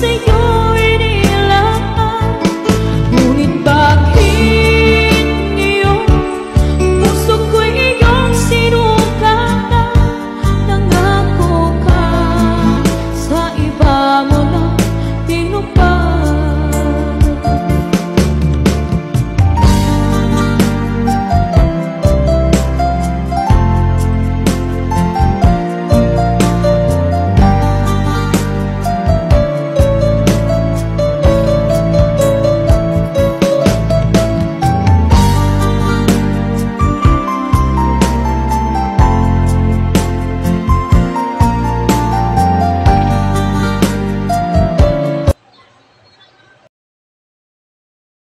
Senhor.